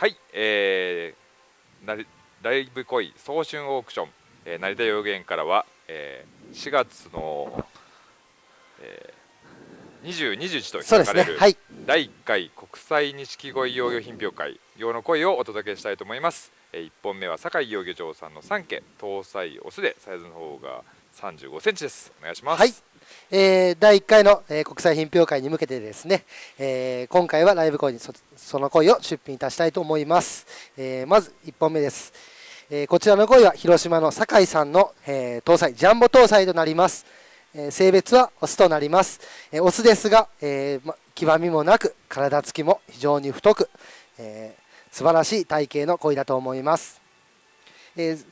はい、えー、なりライブ恋早春オークション、えー、成田幼園からは、えー、4月の、えー、20、21と開かれる、ねはい。第1回国際錦鯉幼魚品評会用の恋をお届けしたいと思います、えー、1本目は酒井養魚場さんの3家搭載オスでサイズの方が35センチです。お願いします。はい、えー第1回の、えー国際品評会に向けてですね、えー今回はライブ恋にそその恋を出品いたしたいと思います、えーまず1本目です、えーこちらの恋は広島の酒井さんの、えー搭載ジャンボ搭載となります、えー性別はオスとなります、えーオスですが、えーま黄みもなく体つきも非常に太く、えー素晴らしい体型の恋だと思います、えー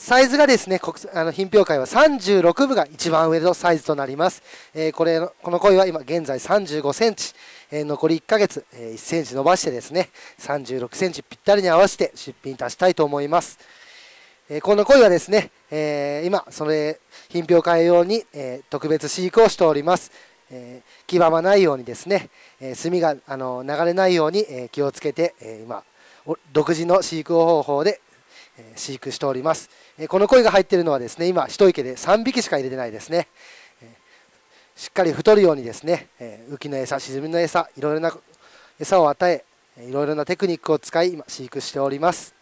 サイズがですね、国あの品評会は36部が一番上のサイズとなります。えーこれのこの鯉は今現在35センチ、えー残り1ヶ月、えー1センチ伸ばしてですね、36センチぴったりに合わせて出品いたしたいと思います。えーこの鯉はですね、えー今それ品評会用に、えー特別飼育をしております。えー黄ばまないようにですね、えー炭があの流れないように、えー気をつけて、えー今独自の飼育方法でえー飼育しております、この鯉が入っているのはですね今一池で3匹しか入れてないですね、しっかり太るようにですね、浮きの餌沈みの餌いろいろな餌を与えいろいろなテクニックを使い今飼育しております。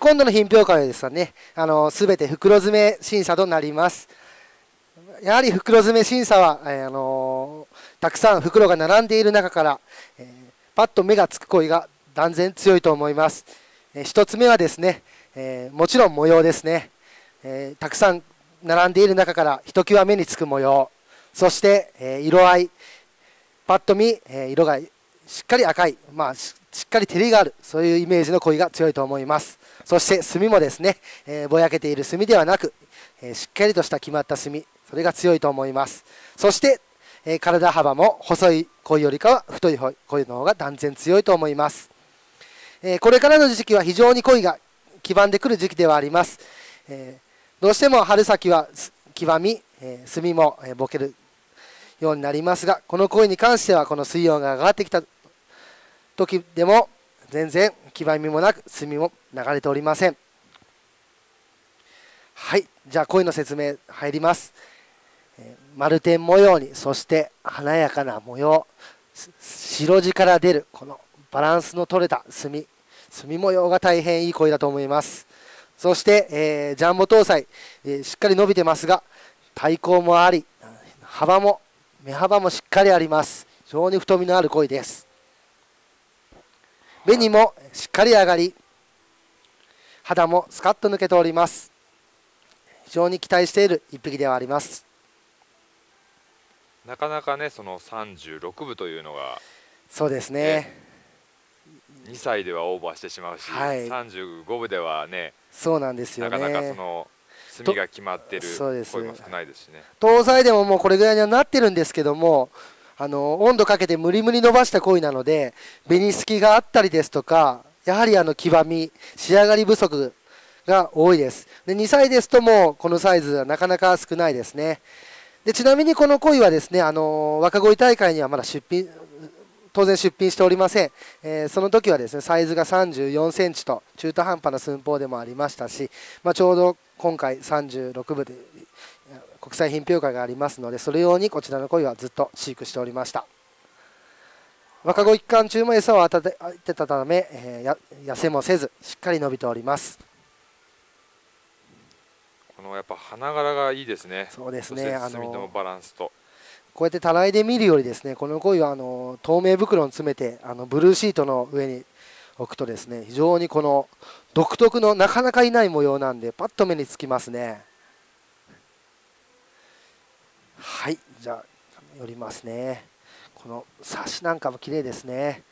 今度の品評会はですねあの全て袋詰め審査となります。やはり袋詰め審査は、あのたくさん袋が並んでいる中から、えパッと目がつく鯉が断然強いと思います。一つ目はですね、えーもちろん模様ですね、えーたくさん並んでいる中からひときわ目につく模様。そして、えー色合い。パッと見、え色がしっかり赤い、まあ、しっかり照りがある。そういうイメージの鯉が強いと思います。そして墨もですね、えぼやけている墨ではなく、えしっかりとした決まった墨それが強いと思います。そして、え体幅も細い鯉よりかは太い鯉の方が断然強いと思います。えこれからの時期は非常に恋が黄ばんでくる時期ではあります、えーどうしても春先は黄ばみ、えー炭も、えーぼけるようになりますがこの恋に関してはこの水温が上がってきた時でも全然黄ばみもなく炭も流れておりません。はいじゃあ恋の説明入ります、えー丸点模様にそして華やかな模様白地から出るこのバランスの取れた墨墨模様が大変いい声だと思います。そして、えージャンボ搭載、えーしっかり伸びてますが対抗もあり幅も目幅もしっかりあります。非常に太みのある鯉です。紅もしっかり上がり肌もスカッと抜けております。非常に期待している一匹ではあります。なかなかねその36部というのがそうですね2歳ではオーバーしてしまうし、はい。35部ではねそうなんですよね。なかなかその墨が決まってるそうです。声も少ないですしね。搭載でももうこれぐらいにはなってるんですけどもあの温度かけて無理無理伸ばした鯉なので紅すきがあったりですとかやはりあの黄ばみ仕上がり不足が多いです。で2歳ですともうこのサイズはなかなか少ないですね。でちなみにこの鯉はですねあの若鯉大会にはまだ出品当然出品しておりません、えーその時はですねサイズが34センチと中途半端な寸法でもありましたし、まあ、ちょうど今回36部で国際品評会がありますのでそれ用にこちらの鯉はずっと飼育しておりました。若鯉期間中も餌を与えてたため、えーや痩せもせずしっかり伸びております。このやっぱ花柄がいいですね。そうですね。あのバランスとこうやってたらいで見るよりですねこの鯉はあの透明袋に詰めてあのブルーシートの上に置くとですね非常にこの独特のなかなかいない模様なんでパッと目につきますね。はいじゃあ寄りますね。このサシなんかも綺麗ですね。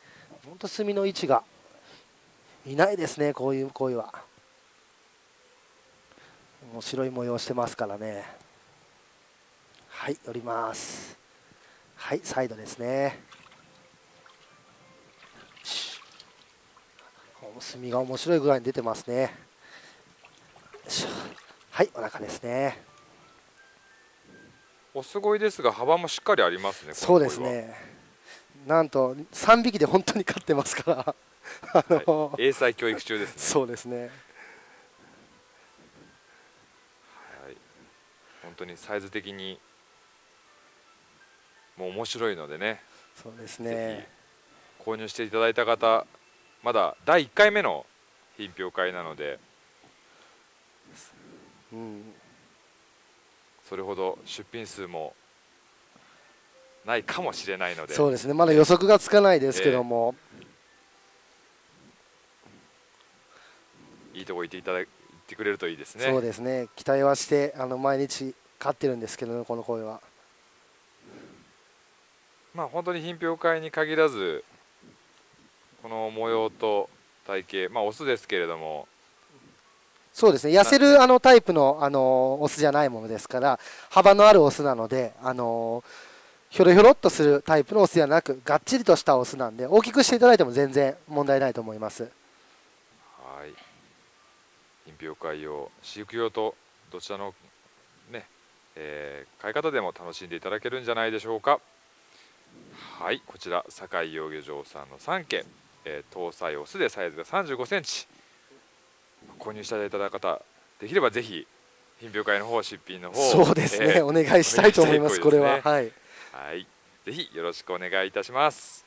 ほんと墨の位置がいないですねこういう鯉は。面白い模様してますからね。はい寄ります。はいサイドですね。墨が面白いぐらいに出てますね。はいお腹ですね。オス鯉ですが幅もしっかりありますねそうですね。なんと3匹で本当に飼ってますから。あの、はい、英才教育中ですね。そうですね。はい本当にサイズ的にもう面白いのでね。そうですぜねひ購入していただいた方まだ第1回目の品評会なのでうん。それほど出品数もないかもしれないので。そうですね。まだ予測がつかないですけども、いいとこ行っていただ行ってくれるといいですね。そうですね。期待はしてあの毎日飼ってるんですけどねこの声はまあ本当に品評会に限らずこの模様と体型まあオスですけれども。そうですね。痩せるあのタイプのあのオスじゃないものですから幅のあるオスなのであのひょろひょろっとするタイプのオスではなくがっちりとしたオスなんで大きくしていただいても全然問題ないと思います。はい。品評会用飼育用とどちらのね、えー飼い方でも楽しんでいただけるんじゃないでしょうかはいこちら堺養魚場さんの3件、えー搭載オスでサイズが3 5センチ。購入していただいた方できればぜひ品評会の方出品の方そうですね、えーお願いしたいと思いますこれは。はい。はい。ぜひよろしくお願いいたします